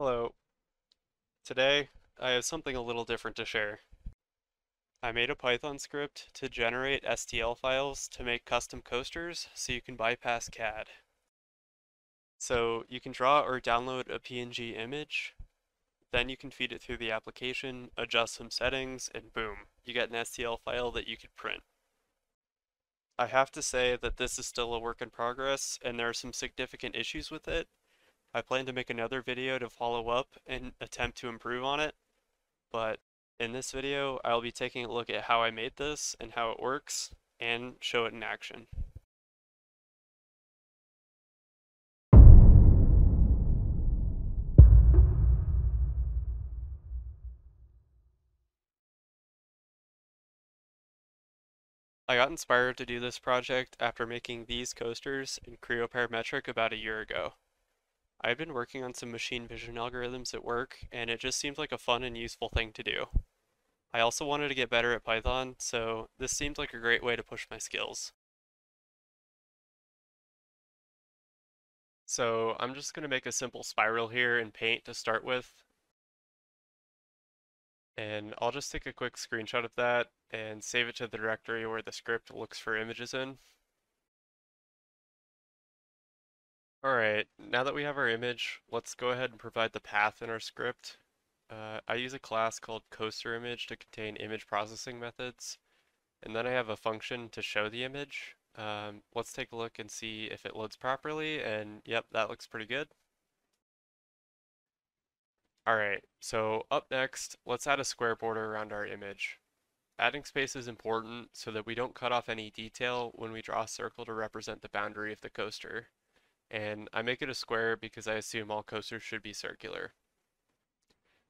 Hello. Today, I have something a little different to share. I made a Python script to generate STL files to make custom coasters so you can bypass CAD. So you can draw or download a PNG image, then you can feed it through the application, adjust some settings, and boom, you get an STL file that you could print. I have to say that this is still a work in progress and there are some significant issues with it, I plan to make another video to follow up and attempt to improve on it, but in this video I'll be taking a look at how I made this and how it works, and show it in action. I got inspired to do this project after making these coasters in Creo Parametric about a year ago. I've been working on some machine vision algorithms at work, and it just seemed like a fun and useful thing to do. I also wanted to get better at Python, so this seemed like a great way to push my skills. So I'm just going to make a simple spiral here in Paint to start with. And I'll just take a quick screenshot of that and save it to the directory where the script looks for images in. Alright, now that we have our image, let's go ahead and provide the path in our script. Uh, I use a class called coaster_image to contain image processing methods, and then I have a function to show the image. Um, let's take a look and see if it loads properly, and yep, that looks pretty good. Alright, so up next, let's add a square border around our image. Adding space is important so that we don't cut off any detail when we draw a circle to represent the boundary of the coaster and I make it a square because I assume all coasters should be circular.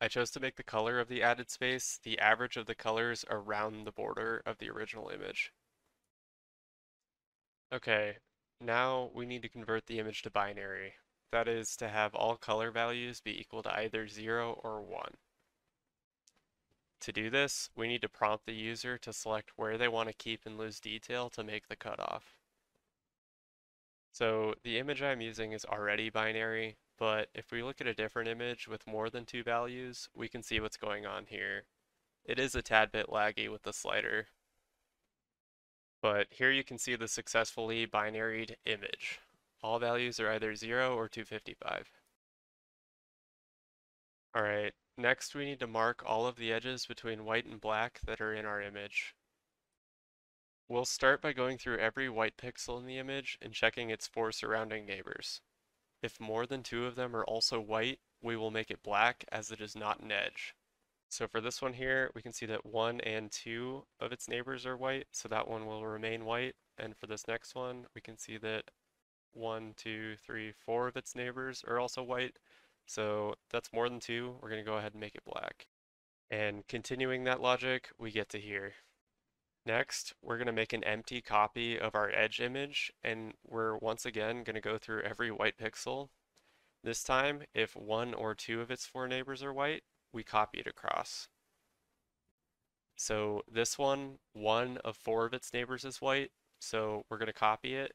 I chose to make the color of the added space the average of the colors around the border of the original image. Okay, now we need to convert the image to binary. That is to have all color values be equal to either 0 or 1. To do this, we need to prompt the user to select where they want to keep and lose detail to make the cutoff. So the image I'm using is already binary, but if we look at a different image with more than two values, we can see what's going on here. It is a tad bit laggy with the slider. But here you can see the successfully binaried image. All values are either 0 or 255. Alright, next we need to mark all of the edges between white and black that are in our image. We'll start by going through every white pixel in the image and checking its four surrounding neighbors. If more than two of them are also white, we will make it black as it is not an edge. So for this one here, we can see that one and two of its neighbors are white, so that one will remain white. And for this next one, we can see that one, two, three, four of its neighbors are also white. So that's more than two, we're gonna go ahead and make it black. And continuing that logic, we get to here. Next, we're going to make an empty copy of our edge image, and we're once again going to go through every white pixel. This time, if one or two of its four neighbors are white, we copy it across. So this one, one of four of its neighbors is white, so we're going to copy it.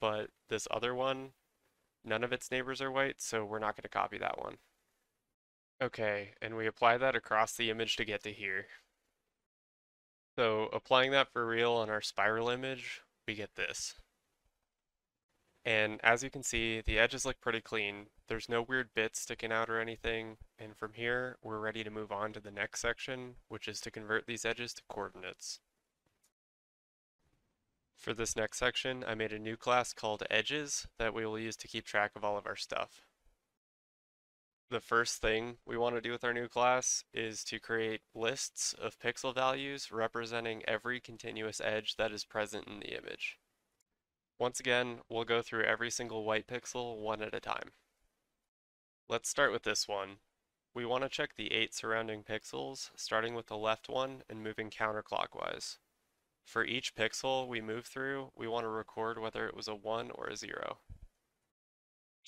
But this other one, none of its neighbors are white, so we're not going to copy that one. Okay, and we apply that across the image to get to here. So applying that for real on our spiral image, we get this. And as you can see, the edges look pretty clean. There's no weird bits sticking out or anything. And from here, we're ready to move on to the next section, which is to convert these edges to coordinates. For this next section, I made a new class called Edges that we will use to keep track of all of our stuff the first thing we want to do with our new class is to create lists of pixel values representing every continuous edge that is present in the image. Once again, we'll go through every single white pixel one at a time. Let's start with this one. We want to check the eight surrounding pixels, starting with the left one and moving counterclockwise. For each pixel we move through, we want to record whether it was a 1 or a 0.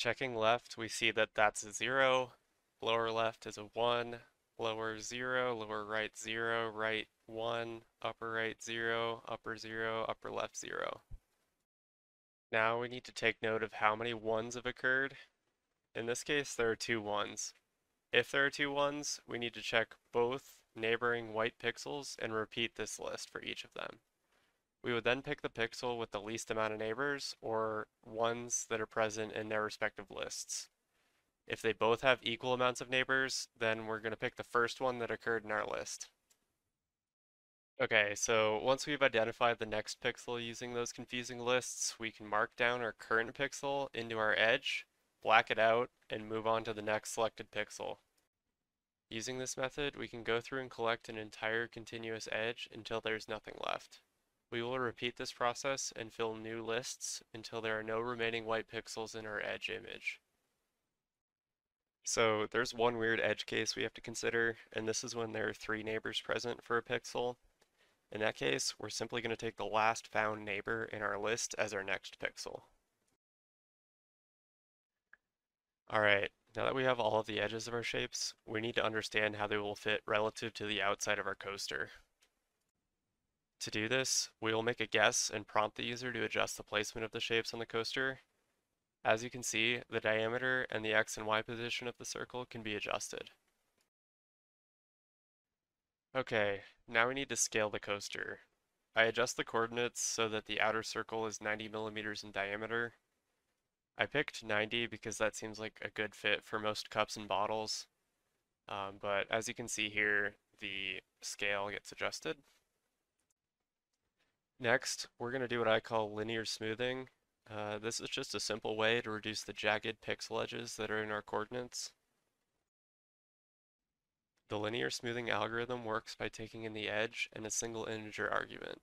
Checking left, we see that that's a 0, lower left is a 1, lower 0, lower right 0, right 1, upper right 0, upper 0, upper left 0. Now we need to take note of how many 1s have occurred. In this case, there are two ones. If there are two ones, we need to check both neighboring white pixels and repeat this list for each of them. We would then pick the pixel with the least amount of neighbors, or ones that are present in their respective lists. If they both have equal amounts of neighbors, then we're going to pick the first one that occurred in our list. Okay, so once we've identified the next pixel using those confusing lists, we can mark down our current pixel into our edge, black it out, and move on to the next selected pixel. Using this method, we can go through and collect an entire continuous edge until there's nothing left. We will repeat this process and fill new lists until there are no remaining white pixels in our edge image. So there's one weird edge case we have to consider, and this is when there are three neighbors present for a pixel. In that case, we're simply going to take the last found neighbor in our list as our next pixel. Alright, now that we have all of the edges of our shapes, we need to understand how they will fit relative to the outside of our coaster. To do this, we will make a guess and prompt the user to adjust the placement of the shapes on the coaster. As you can see, the diameter and the x and y position of the circle can be adjusted. Okay, now we need to scale the coaster. I adjust the coordinates so that the outer circle is 90 millimeters in diameter. I picked 90 because that seems like a good fit for most cups and bottles. Um, but as you can see here, the scale gets adjusted. Next, we're going to do what I call linear smoothing. Uh, this is just a simple way to reduce the jagged pixel edges that are in our coordinates. The linear smoothing algorithm works by taking in the edge and a single integer argument.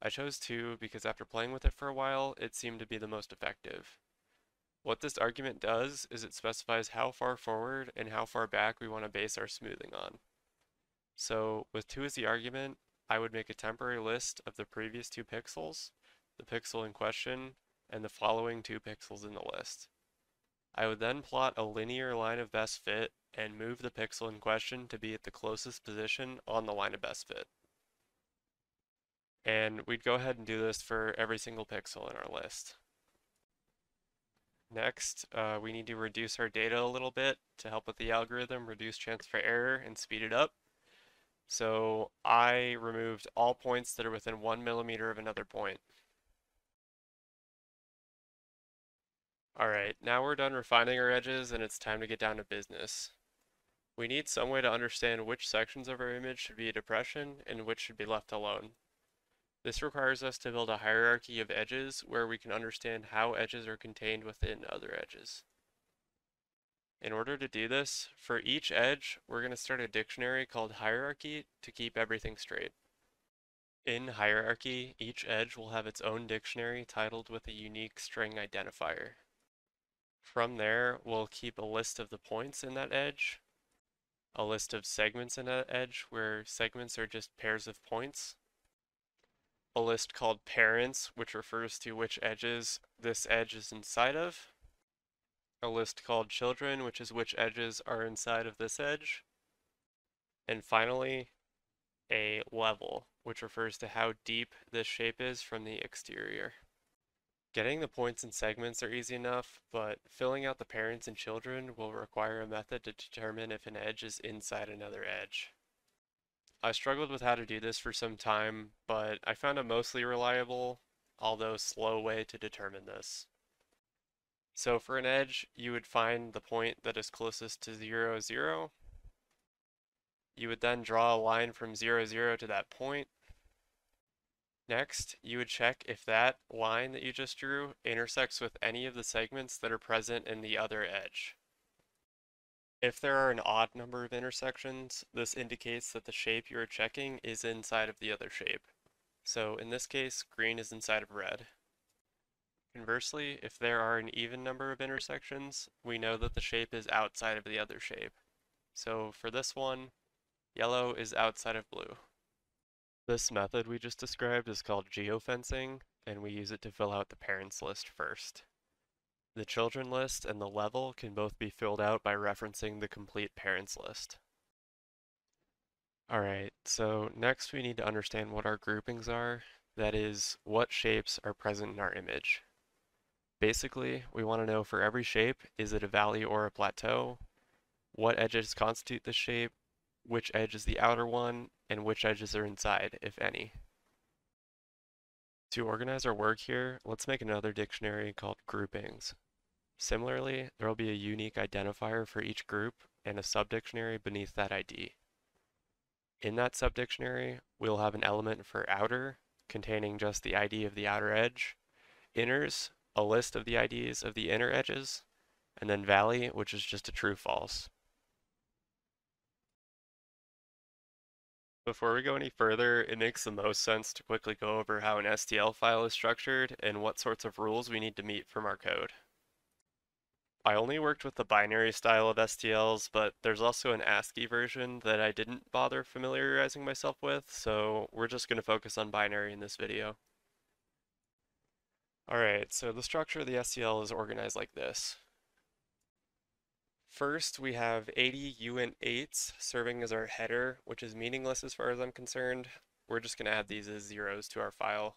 I chose 2 because after playing with it for a while, it seemed to be the most effective. What this argument does is it specifies how far forward and how far back we want to base our smoothing on. So with 2 as the argument, I would make a temporary list of the previous two pixels, the pixel in question, and the following two pixels in the list. I would then plot a linear line of best fit and move the pixel in question to be at the closest position on the line of best fit. And we'd go ahead and do this for every single pixel in our list. Next, uh, we need to reduce our data a little bit to help with the algorithm, reduce chance for error, and speed it up. So I removed all points that are within one millimeter of another point. Alright, now we're done refining our edges and it's time to get down to business. We need some way to understand which sections of our image should be a depression and which should be left alone. This requires us to build a hierarchy of edges where we can understand how edges are contained within other edges. In order to do this, for each edge, we're going to start a dictionary called hierarchy to keep everything straight. In hierarchy, each edge will have its own dictionary titled with a unique string identifier. From there, we'll keep a list of the points in that edge, a list of segments in that edge where segments are just pairs of points, a list called parents, which refers to which edges this edge is inside of, a list called children, which is which edges are inside of this edge, and finally, a level, which refers to how deep this shape is from the exterior. Getting the points and segments are easy enough, but filling out the parents and children will require a method to determine if an edge is inside another edge. I struggled with how to do this for some time, but I found a mostly reliable, although slow way to determine this. So for an edge, you would find the point that is closest to 0, 0. You would then draw a line from 0, 0 to that point, Next, you would check if that line that you just drew intersects with any of the segments that are present in the other edge. If there are an odd number of intersections, this indicates that the shape you are checking is inside of the other shape. So in this case, green is inside of red. Conversely, if there are an even number of intersections, we know that the shape is outside of the other shape. So for this one, yellow is outside of blue. This method we just described is called geofencing, and we use it to fill out the parents list first. The children list and the level can both be filled out by referencing the complete parents list. Alright, so next we need to understand what our groupings are, that is, what shapes are present in our image. Basically, we want to know for every shape, is it a valley or a plateau? What edges constitute the shape? Which edge is the outer one? And which edges are inside, if any? To organize our work here, let's make another dictionary called groupings. Similarly, there will be a unique identifier for each group and a subdictionary beneath that ID. In that subdictionary, we'll have an element for outer, containing just the ID of the outer edge, inners, a list of the IDs of the inner edges, and then valley, which is just a true false. Before we go any further, it makes the most sense to quickly go over how an STL file is structured and what sorts of rules we need to meet from our code. I only worked with the binary style of STLs, but there's also an ASCII version that I didn't bother familiarizing myself with, so we're just going to focus on binary in this video. Alright, so the structure of the STL is organized like this. First, we have 80 uint8s serving as our header, which is meaningless as far as I'm concerned. We're just going to add these as zeros to our file.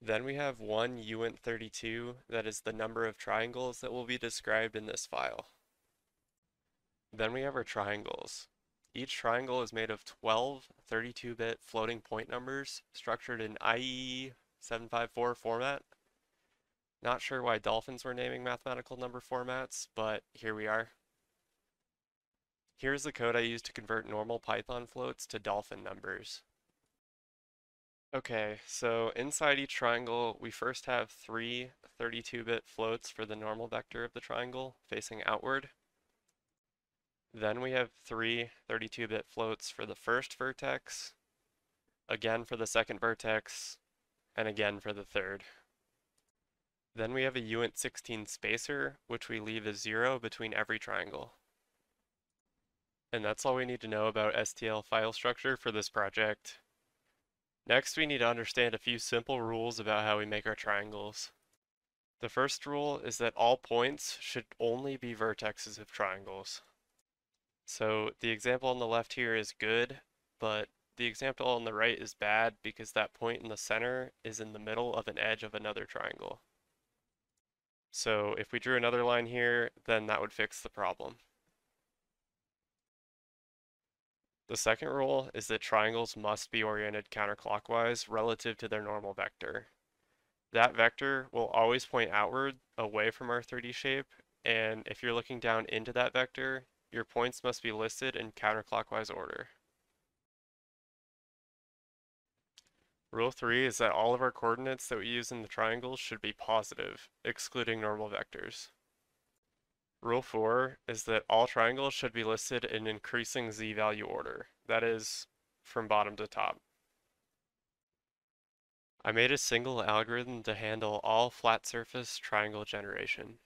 Then we have one uint32, that is the number of triangles that will be described in this file. Then we have our triangles. Each triangle is made of 12 32-bit floating point numbers structured in IEEE 754 format. Not sure why dolphins were naming mathematical number formats, but here we are. Here's the code I used to convert normal Python floats to dolphin numbers. Okay, so inside each triangle, we first have three 32-bit floats for the normal vector of the triangle facing outward. Then we have three 32-bit floats for the first vertex, again for the second vertex, and again for the third. Then we have a uint16 spacer, which we leave as zero between every triangle. And that's all we need to know about STL file structure for this project. Next, we need to understand a few simple rules about how we make our triangles. The first rule is that all points should only be vertexes of triangles. So the example on the left here is good, but the example on the right is bad because that point in the center is in the middle of an edge of another triangle. So if we drew another line here, then that would fix the problem. The second rule is that triangles must be oriented counterclockwise relative to their normal vector. That vector will always point outward away from our 3D shape, and if you're looking down into that vector, your points must be listed in counterclockwise order. Rule 3 is that all of our coordinates that we use in the triangles should be positive, excluding normal vectors. Rule 4 is that all triangles should be listed in increasing z-value order, that is, from bottom to top. I made a single algorithm to handle all flat surface triangle generation.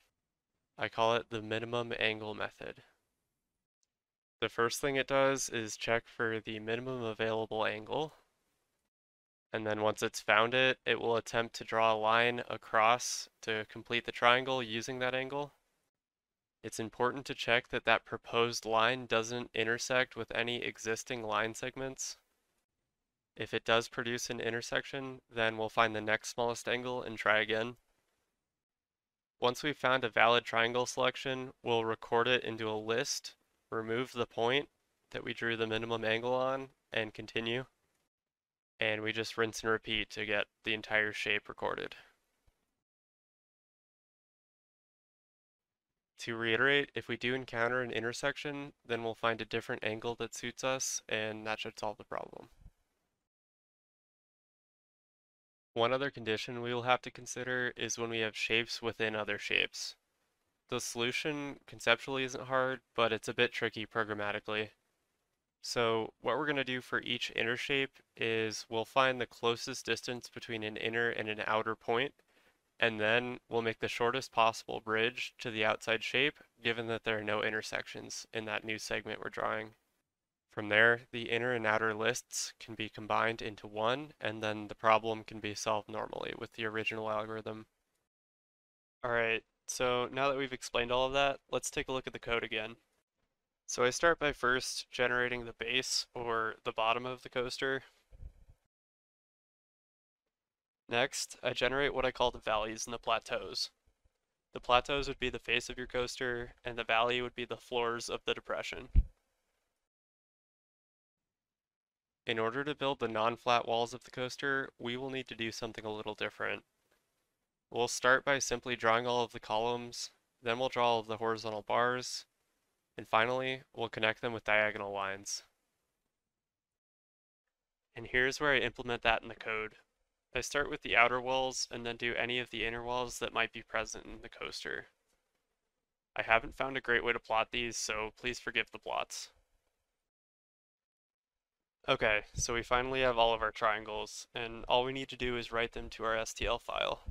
I call it the minimum angle method. The first thing it does is check for the minimum available angle, and then once it's found it, it will attempt to draw a line across to complete the triangle using that angle. It's important to check that that proposed line doesn't intersect with any existing line segments. If it does produce an intersection, then we'll find the next smallest angle and try again. Once we've found a valid triangle selection, we'll record it into a list, remove the point that we drew the minimum angle on, and continue and we just rinse and repeat to get the entire shape recorded. To reiterate, if we do encounter an intersection, then we'll find a different angle that suits us, and that should solve the problem. One other condition we will have to consider is when we have shapes within other shapes. The solution conceptually isn't hard, but it's a bit tricky programmatically. So what we're going to do for each inner shape is we'll find the closest distance between an inner and an outer point, and then we'll make the shortest possible bridge to the outside shape, given that there are no intersections in that new segment we're drawing. From there, the inner and outer lists can be combined into one, and then the problem can be solved normally with the original algorithm. Alright, so now that we've explained all of that, let's take a look at the code again. So I start by first generating the base or the bottom of the coaster. Next, I generate what I call the valleys and the plateaus. The plateaus would be the face of your coaster, and the valley would be the floors of the depression. In order to build the non-flat walls of the coaster, we will need to do something a little different. We'll start by simply drawing all of the columns, then we'll draw all of the horizontal bars, and finally, we'll connect them with diagonal lines. And here's where I implement that in the code. I start with the outer walls and then do any of the inner walls that might be present in the coaster. I haven't found a great way to plot these, so please forgive the plots. Okay, so we finally have all of our triangles, and all we need to do is write them to our STL file.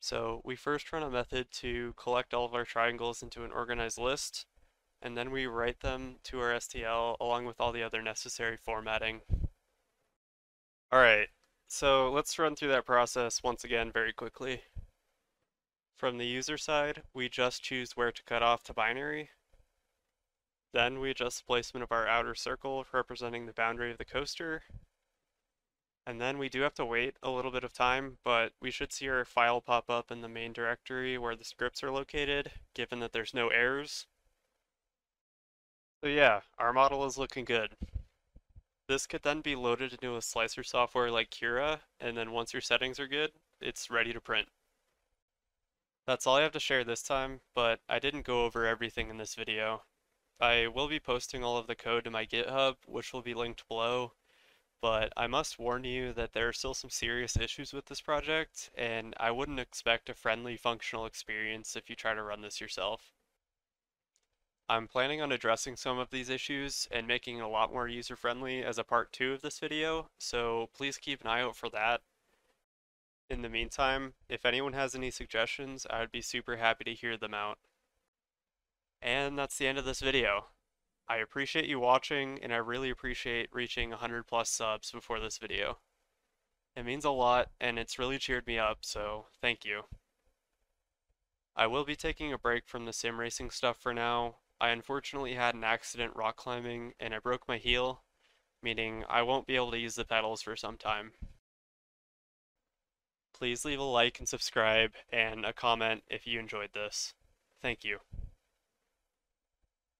So we first run a method to collect all of our triangles into an organized list, and then we write them to our STL along with all the other necessary formatting. Alright, so let's run through that process once again very quickly. From the user side, we just choose where to cut off to binary, then we adjust the placement of our outer circle representing the boundary of the coaster. And then we do have to wait a little bit of time, but we should see our file pop up in the main directory where the scripts are located, given that there's no errors. So yeah, our model is looking good. This could then be loaded into a slicer software like Cura, and then once your settings are good, it's ready to print. That's all I have to share this time, but I didn't go over everything in this video. I will be posting all of the code to my GitHub, which will be linked below, but I must warn you that there are still some serious issues with this project, and I wouldn't expect a friendly functional experience if you try to run this yourself. I'm planning on addressing some of these issues and making it a lot more user-friendly as a part 2 of this video, so please keep an eye out for that. In the meantime, if anyone has any suggestions, I would be super happy to hear them out. And that's the end of this video. I appreciate you watching, and I really appreciate reaching 100 plus subs before this video. It means a lot, and it's really cheered me up, so thank you. I will be taking a break from the sim racing stuff for now. I unfortunately had an accident rock climbing, and I broke my heel, meaning I won't be able to use the pedals for some time. Please leave a like and subscribe, and a comment if you enjoyed this. Thank you.